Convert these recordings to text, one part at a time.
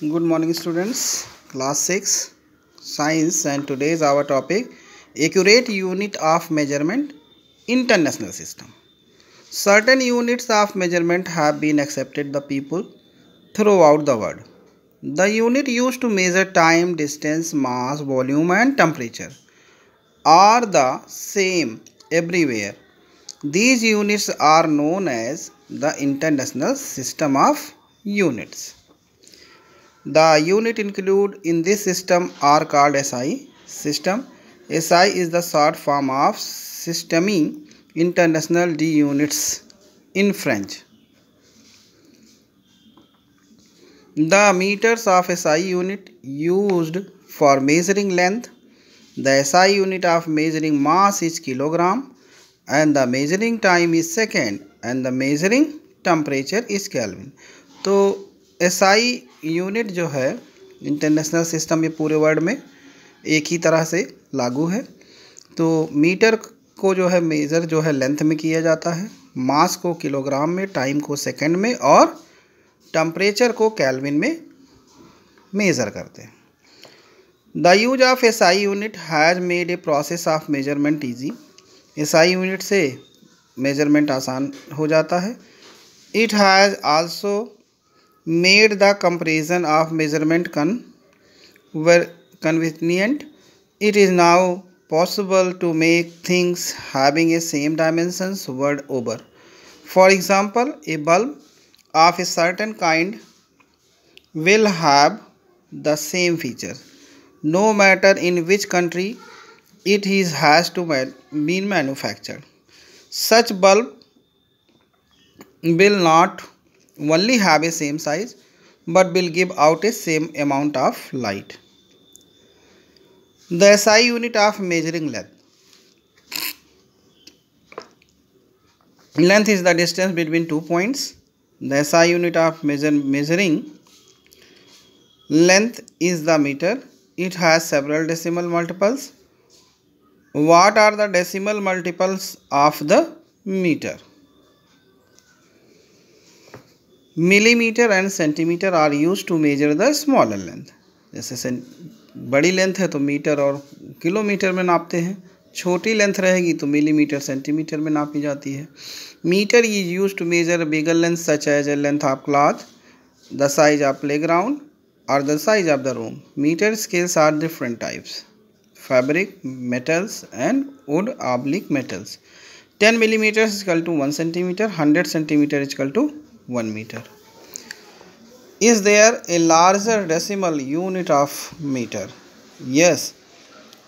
good morning students. Class 6 science and today is our topic accurate unit of measurement international system. Certain units of measurement have been accepted the people throughout the world. The unit used to measure time distance mass volume and temperature are the same everywhere. These units are known as the international system of units the unit included in this system are called SI system. SI is the short form of Système International D units in French. The meters of SI unit used for measuring length. The SI unit of measuring mass is kilogram and the measuring time is second and the measuring temperature is Kelvin. तो SI unit जो है international system ये पूरे world में एक ही तरह से लागू है। तो मीटर को जो है मेज़र जो है लेंथ में किया जाता है। मास को किलोग्राम में टाइम को सेकंड में और टम्परेचर को कैलविन में मेज़र करते हैं। The use of S I unit has made a process of measurement easy S I unit से मेज़रमेंट आसान हो जाता है। It has also made the comparison of measurement con were convenient. It is now possible to make things having a same dimensions world over. For example, a bulb of a certain kind will have the same feature no matter in which country it is has to be manufactured. Such bulb will not only have a same size but will give out a same amount of light. The SI unit of measuring length. Length is the distance between two points. The SI unit of measure, measuring length is the meter. It has several decimal multiples. What are the decimal multiples of the meter? Millimetre and centimetre are use to measure the smaller length जैसे बड़ी length है तो metre और kilometre में नापते हैं। छोटी length रहेगी तो मिलीमीटर सेंटीमीटर में नापी जाती है। Metre is use to measure bigger length such as a length of cloth the size of play ground और the size of the room metre scales are different types fabric metals and wood oblique metals ten millimetre equal to one centimetre hundred centimetre equal to 1 meter. Is there a larger decimal unit of meter? Yes.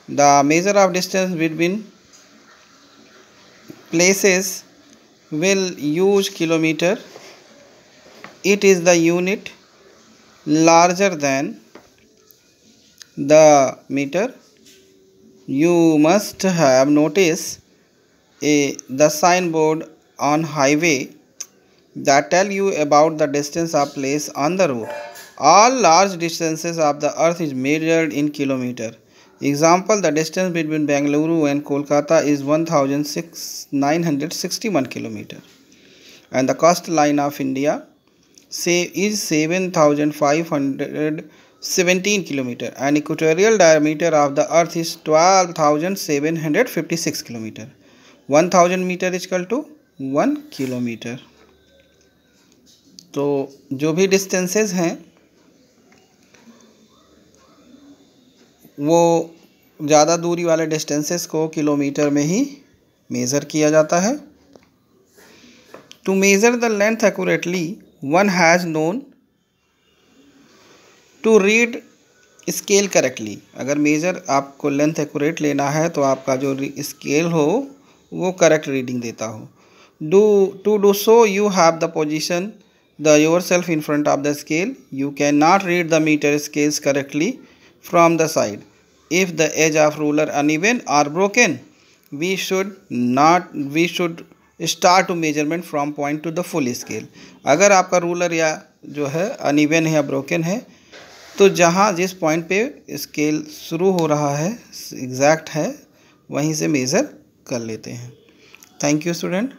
The measure of distance between places will use kilometer. It is the unit larger than the meter. You must have noticed a the signboard on highway that tell you about the distance of place on the road. All large distances of the earth is measured in kilometer. Example, the distance between Bangalore and Kolkata is 1961 kilometer. And the coastline of India say is 7517 kilometer. And equatorial diameter of the earth is 12756 kilometer. 1000 meter is equal to 1 kilometer. तो जो भी distances हैं, वो ज़्यादा दूरी वाले distances को kilometre में ही मेज़र किया जाता है। To measure the length accurately one has known to read scale correctly अगर मेज़र आपको लेंथ एक्यूरेट लेना है तो आपका जो स्केल हो, वो करेक्ट रीडिंग देता हो। Do to do so you have the position the yourself in front of the scale you cannot read the meter scales correctly from the side if the edge of ruler uneven or broken we should not we should start to measurement from point to the full scale अगर आपका ruler या जो है uneven है या broken है तो जहाँ जिस पॉइंट पे स्केल शुरू हो रहा है एग्जैक्ट है वहीं से मेज़र कर लेते हैं थैंक यू स्टूडेंट